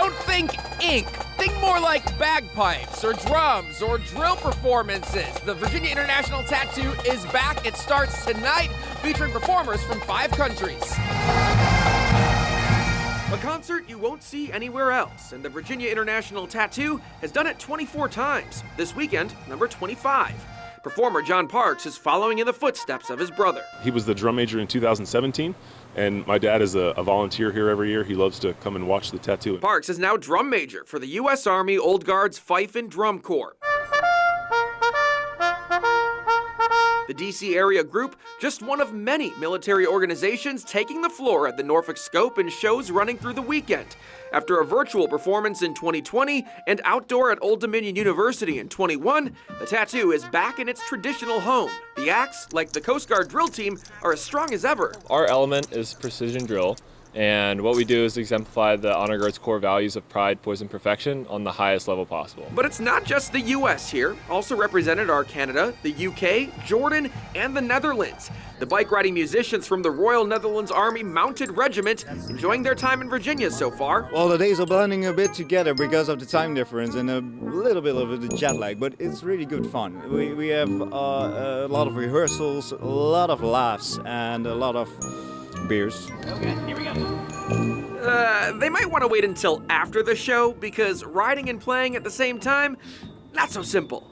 Don't think ink. Think more like bagpipes or drums or drill performances. The Virginia International Tattoo is back. It starts tonight, featuring performers from five countries. A concert you won't see anywhere else, and the Virginia International Tattoo has done it 24 times. This weekend, number 25. Performer John Parks is following in the footsteps of his brother. He was the drum major in 2017, and my dad is a, a, volunteer here every year. He loves to come and watch the tattoo. Parks is now drum major for the U.S. Army Old Guard's Fife and Drum Corps. The DC area group, just one of many military organizations taking the floor at the Norfolk Scope and shows running through the weekend. After a virtual performance in 2020 and outdoor at Old Dominion University in 21, the tattoo is back in its traditional home. The acts, like the Coast Guard drill team, are as strong as ever. Our element is precision drill. And what we do is exemplify the Honor Guard's core values of pride, poise, and perfection on the highest level possible. But it's not just the U.S. here. Also represented are Canada, the U.K., Jordan, and the Netherlands. The bike riding musicians from the Royal Netherlands Army Mounted Regiment enjoying their time in Virginia so far. Well, the days are blending a bit together because of the time difference and a little bit of the jet lag, but it's really good fun. We, we have uh, a lot of rehearsals, a lot of laughs, and a lot of beers. Okay, here we go. Uh, they might want to wait until after the show because riding and playing at the same time, not so simple.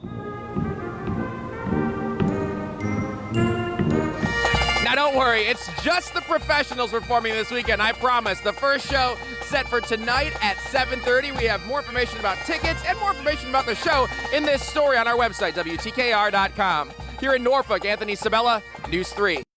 Now don't worry, it's just the professionals performing this weekend, I promise. The first show set for tonight at 7.30. We have more information about tickets and more information about the show in this story on our website, WTKR.com. Here in Norfolk, Anthony Sabella, News 3.